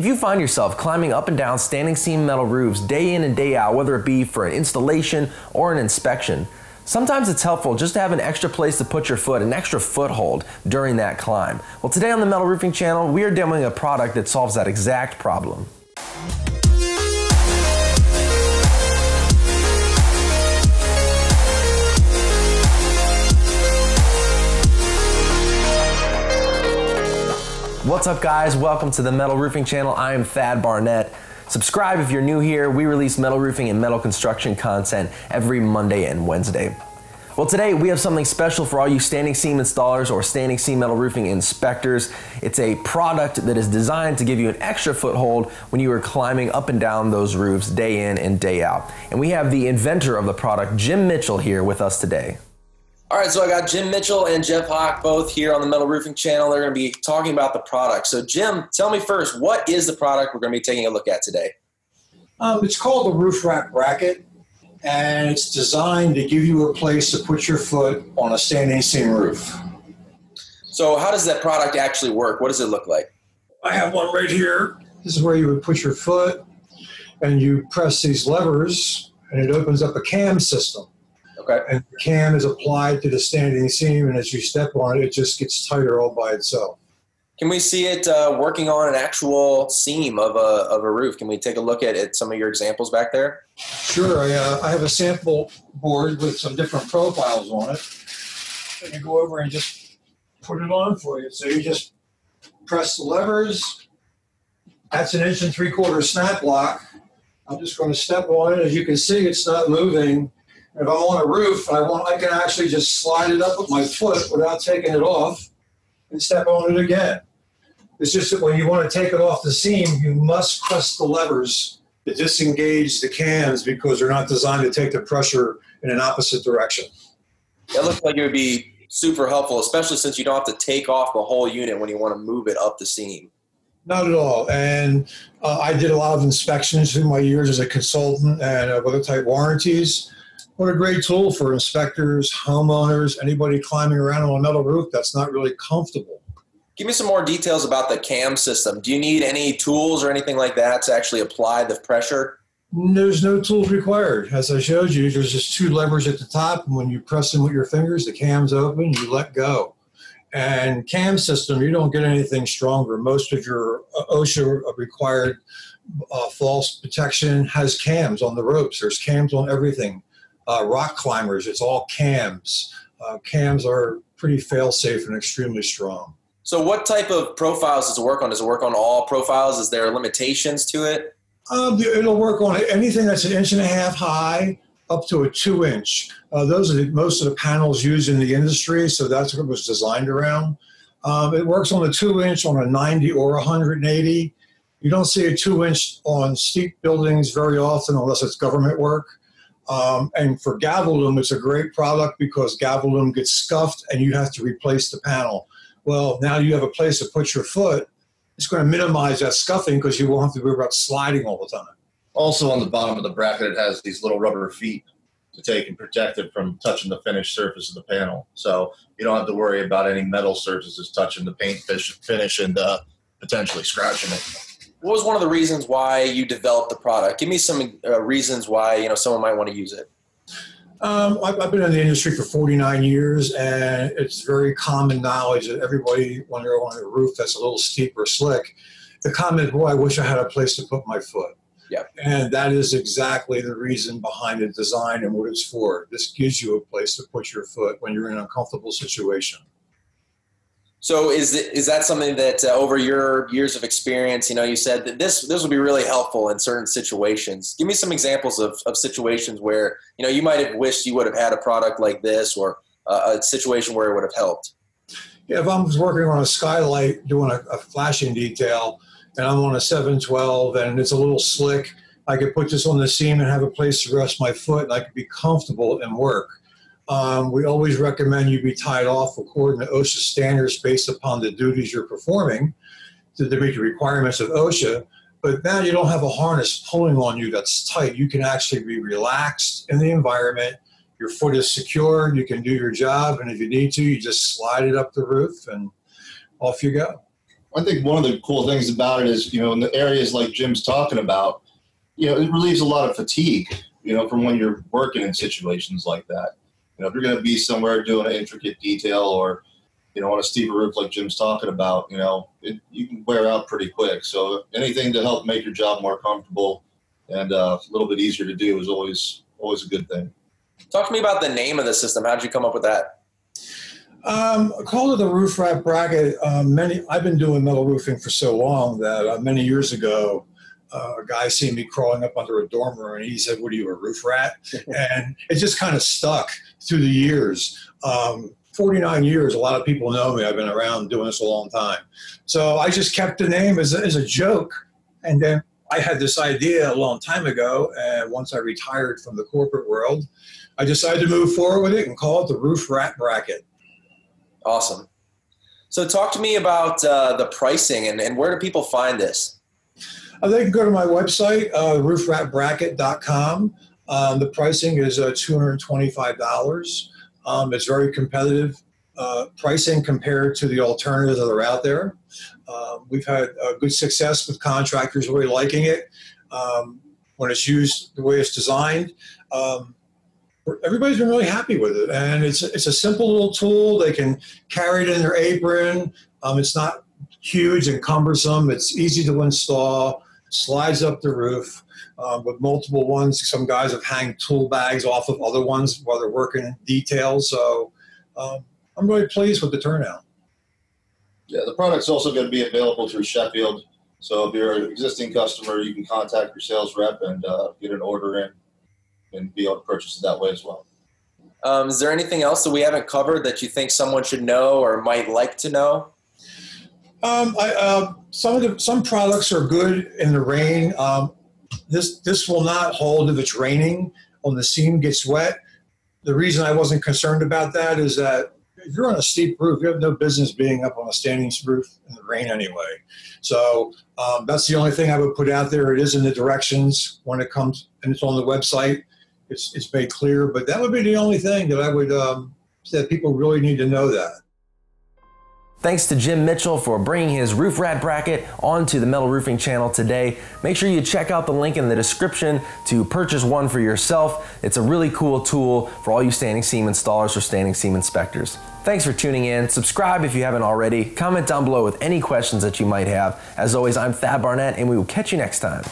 If you find yourself climbing up and down standing seam metal roofs day in and day out, whether it be for an installation or an inspection, sometimes it's helpful just to have an extra place to put your foot, an extra foothold during that climb. Well, today on the Metal Roofing channel, we are demoing a product that solves that exact problem. What's up, guys? Welcome to the Metal Roofing channel. I am Thad Barnett. Subscribe if you're new here. We release metal roofing and metal construction content every Monday and Wednesday. Well, today we have something special for all you standing seam installers or standing seam metal roofing inspectors. It's a product that is designed to give you an extra foothold when you are climbing up and down those roofs day in and day out. And we have the inventor of the product, Jim Mitchell, here with us today. All right, so I got Jim Mitchell and Jeff Hawk both here on the Metal Roofing channel. They're going to be talking about the product. So, Jim, tell me first, what is the product we're going to be taking a look at today? Um, it's called the Roof Rat Bracket, and it's designed to give you a place to put your foot on a standing seam roof. So, how does that product actually work? What does it look like? I have one right here. This is where you would put your foot, and you press these levers, and it opens up a cam system. Okay. And the cam is applied to the standing seam, and as you step on it, it just gets tighter all by itself. Can we see it uh, working on an actual seam of a, of a roof? Can we take a look at, at some of your examples back there? Sure. I, uh, I have a sample board with some different profiles on it. I can go over and just put it on for you. So you just press the levers. That's an inch and three quarter snap lock. I'm just going to step on it. As you can see, it's not moving if I'm on a roof, I want I can actually just slide it up with my foot without taking it off and step on it again. It's just that when you want to take it off the seam, you must press the levers to disengage the cams because they're not designed to take the pressure in an opposite direction. That looks like it would be super helpful, especially since you don't have to take off the whole unit when you want to move it up the seam. Not at all. And uh, I did a lot of inspections through my years as a consultant and uh, other type warranties what a great tool for inspectors, homeowners, anybody climbing around on a metal roof that's not really comfortable. Give me some more details about the cam system. Do you need any tools or anything like that to actually apply the pressure? There's no tools required. As I showed you, there's just two levers at the top, and when you press them with your fingers, the cam's open, you let go. And cam system, you don't get anything stronger. Most of your uh, OSHA required uh, fall protection has cams on the ropes. There's cams on everything uh, rock climbers, it's all cams. Uh, cams are pretty fail safe and extremely strong. So, what type of profiles does it work on? Does it work on all profiles? Is there limitations to it? Um, it'll work on anything that's an inch and a half high up to a two inch. Uh, those are the, most of the panels used in the industry, so that's what it was designed around. Um, it works on a two inch, on a 90 or 180. You don't see a two inch on steep buildings very often unless it's government work. Um, and for Galvalume, it's a great product because Galvalume gets scuffed and you have to replace the panel. Well, now you have a place to put your foot. It's going to minimize that scuffing because you won't have to worry about sliding all the time. Also, on the bottom of the bracket, it has these little rubber feet to take and protect it from touching the finished surface of the panel. So you don't have to worry about any metal surfaces touching the paint finish and uh, potentially scratching it what was one of the reasons why you developed the product? Give me some uh, reasons why you know someone might want to use it. Um, I've, I've, been in the industry for 49 years, and it's very common knowledge that everybody, when they're on a roof that's a little steep or slick, the comment, "Boy, I wish I had a place to put my foot." Yeah. And that is exactly the reason behind the design and what it's for. This gives you a place to put your foot when you're in an uncomfortable situation. So is it, is that something that uh, over your years of experience, you know, you said that this this would be really helpful in certain situations. Give me some examples of, of situations where you know you might have wished you would have had a product like this, or uh, a situation where it would have helped. Yeah, if I was working on a skylight doing a, a flashing detail, and I'm on a 712 and it's a little slick, I could put this on the seam and have a place to rest my foot, and I could be comfortable and work. Um, we always recommend you be tied off according to OSHA standards based upon the duties you're performing to, meet the requirements of OSHA. But now you don't have a harness pulling on you that's tight. You can actually be relaxed in the environment. Your foot is secure. You can do your job. And if you need to, you just slide it up the roof and off you go. I think one of the cool things about it is, you know, in the areas like Jim's talking about, you know, it relieves a lot of fatigue, you know, from when you're working in situations like that. You know, if you're going to be somewhere doing an intricate detail or, you know, on a steeper roof like Jim's talking about, you know, it, you can wear out pretty quick. So anything to help make your job more comfortable and uh, a little bit easier to do is always always a good thing. Talk to me about the name of the system. How did you come up with that? Um, I called it the roof rat bracket. Um, many I've been doing metal roofing for so long that uh, many years ago, uh, a guy seen me crawling up under a dormer and he said, "What are you, a roof rat?" and it just kind of stuck through the years. Um, 49 years, a lot of people know me. I've been around doing this a long time. So I just kept the name as a, as a joke. And then I had this idea a long time ago. And once I retired from the corporate world, I decided to move forward with it and call it the Roof Rat Bracket. Awesome. So, talk to me about uh, the pricing and, and where do people find this? Uh, they can go to my website, uh, roofratbracket.com. Um, the pricing is uh, $225. Um, it's very competitive uh, pricing compared to the alternatives that are out there. Um, we've had uh, good success with contractors really liking it um, when it's used the way it's designed. Um, everybody's been really happy with it, and it's it's a simple little tool. They can carry it in their apron. Um, it's not huge and cumbersome. It's easy to install. Slides up the roof um, with multiple ones. Some guys have hang tool bags off of other ones while they're working in details. So um, I'm really pleased with the turnout. Yeah, the product's also going to be available through Sheffield. So if you're an existing customer, you can contact your sales rep and uh, get an order in and be able to purchase it that way as well. Um, is there anything else that we haven't covered that you think someone should know or might like to know? Um, I, uh, some of the some products are good in the rain. Um, this this will not hold if it's raining when the seam gets wet. The reason I wasn't concerned about that is that if you're on a steep roof, you have no business being up on a standing roof in the rain anyway. So um, that's the only thing I would put out there. It is in the directions when it comes, and it's on the website. It's it's made clear, but that would be the only thing that I would um, that people really need to know that. Thanks to Jim Mitchell for bringing his roof rat bracket onto the Metal Roofing channel today. Make sure you check out the link in the description to purchase one for yourself. It's a really cool tool for all you standing seam installers or standing seam inspectors. Thanks for tuning in. Subscribe if you haven't already. Comment down below with any questions that you might have. As always, I'm Thad Barnett and we will catch you next time.